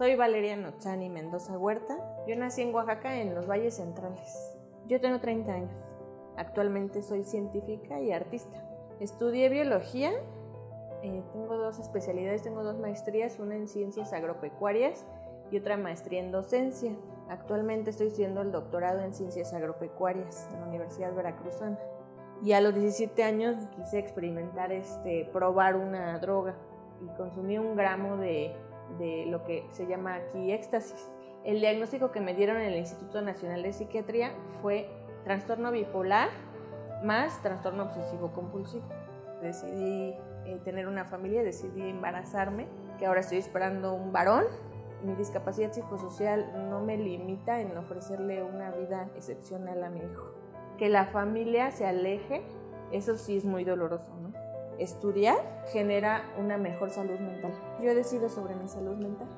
Soy Valeria Notzani Mendoza Huerta. Yo nací en Oaxaca, en los valles centrales. Yo tengo 30 años. Actualmente soy científica y artista. Estudié biología. eh, tengo dos especialidades, tengo dos maestrías, una en ciencias agropecuarias y otra maestría en docencia. Actualmente estoy estudiando el doctorado en ciencias agropecuarias en la Universidad Veracruzana. Y a los 17 años quise experimentar, este, probar una droga y consumí un gramo de, de lo que se llama aquí éxtasis. El diagnóstico que me dieron en el Instituto Nacional de Psiquiatría fue trastorno bipolar más trastorno obsesivo compulsivo. Decidí eh, tener una familia, decidí embarazarme, que ahora estoy esperando un varón. Mi discapacidad psicosocial no me limita en ofrecerle una vida excepcional a mi hijo. Que la familia se aleje, eso sí es muy doloroso, ¿no? Estudiar genera una mejor salud mental. Yo decido sobre mi salud mental.